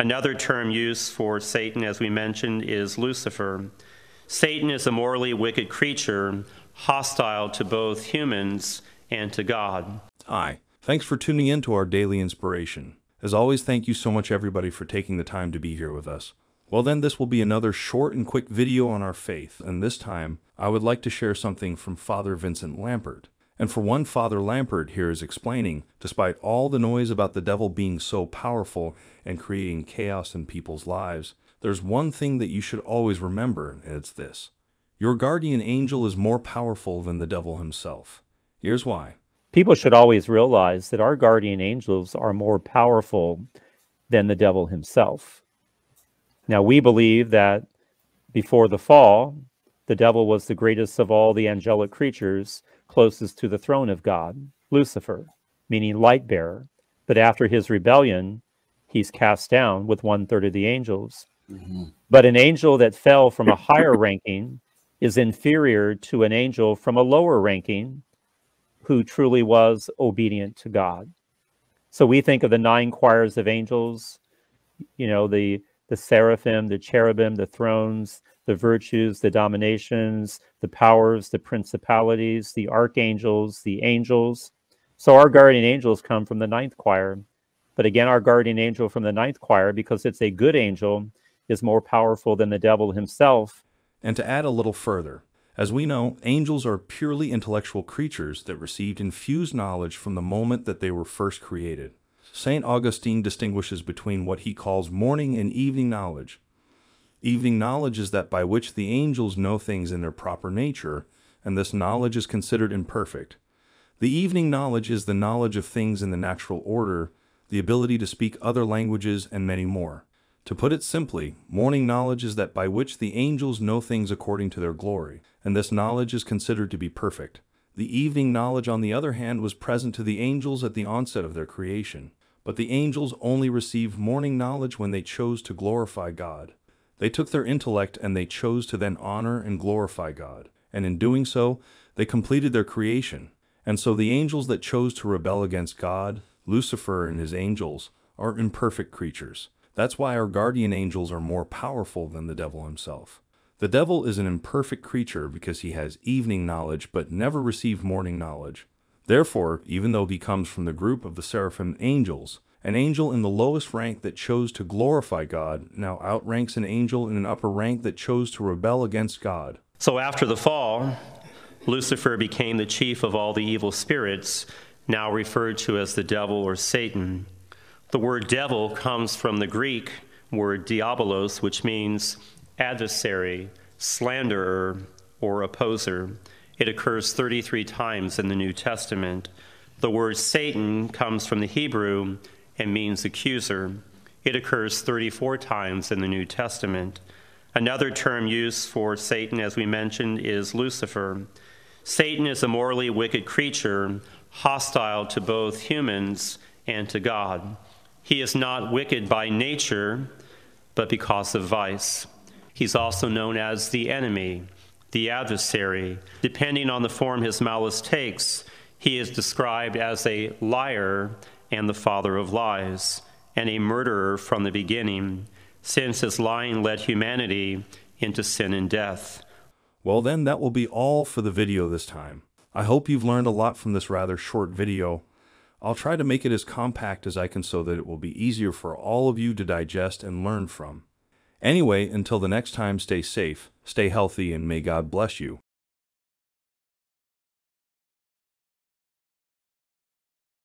Another term used for Satan, as we mentioned, is Lucifer. Satan is a morally wicked creature, hostile to both humans and to God. Hi, thanks for tuning in to our daily inspiration. As always, thank you so much everybody for taking the time to be here with us. Well then, this will be another short and quick video on our faith, and this time, I would like to share something from Father Vincent Lampert. And for one, Father Lampert here is explaining, despite all the noise about the devil being so powerful and creating chaos in people's lives, there's one thing that you should always remember, and it's this. Your guardian angel is more powerful than the devil himself. Here's why. People should always realize that our guardian angels are more powerful than the devil himself. Now, we believe that before the fall, the devil was the greatest of all the angelic creatures closest to the throne of God, Lucifer, meaning light bearer. But after his rebellion, he's cast down with one third of the angels. Mm-hmm. But an angel that fell from a higher ranking is inferior to an angel from a lower ranking who truly was obedient to God. So we think of the nine choirs of angels, you know, the the seraphim, the cherubim, the thrones, the virtues, the dominations, the powers, the principalities, the archangels, the angels. So our guardian angels come from the ninth choir. But again, our guardian angel from the ninth choir, because it's a good angel, is more powerful than the devil himself. And to add a little further, as we know, angels are purely intellectual creatures that received infused knowledge from the moment that they were first created. St. Augustine distinguishes between what he calls morning and evening knowledge. Evening knowledge is that by which the angels know things in their proper nature, and this knowledge is considered imperfect. The evening knowledge is the knowledge of things in the natural order, the ability to speak other languages, and many more. To put it simply, morning knowledge is that by which the angels know things according to their glory, and this knowledge is considered to be perfect. The evening knowledge, on the other hand, was present to the angels at the onset of their creation. But the angels only received morning knowledge when they chose to glorify God. They took their intellect and they chose to then honor and glorify God. And in doing so, they completed their creation. And so the angels that chose to rebel against God, Lucifer and his angels, are imperfect creatures. That's why our guardian angels are more powerful than the devil himself. The devil is an imperfect creature because he has evening knowledge but never received morning knowledge. Therefore, even though he comes from the group of the seraphim angels, an angel in the lowest rank that chose to glorify God now outranks an angel in an upper rank that chose to rebel against God. So after the fall, Lucifer became the chief of all the evil spirits, now referred to as the devil or Satan. The word devil comes from the Greek word diabolos, which means adversary, slanderer, or opposer. It occurs 33 times in the New Testament. The word Satan comes from the Hebrew and means accuser. It occurs 34 times in the New Testament. Another term used for Satan, as we mentioned, is Lucifer. Satan is a morally wicked creature, hostile to both humans and to God. He is not wicked by nature, but because of vice. He's also known as the enemy, the adversary. Depending on the form his malice takes, he is described as a liar and the father of lies, and a murderer from the beginning, since his lying led humanity into sin and death. Well, then, that will be all for the video this time. I hope you've learned a lot from this rather short video. I'll try to make it as compact as I can so that it will be easier for all of you to digest and learn from. Anyway, until the next time, stay safe, stay healthy, and may God bless you.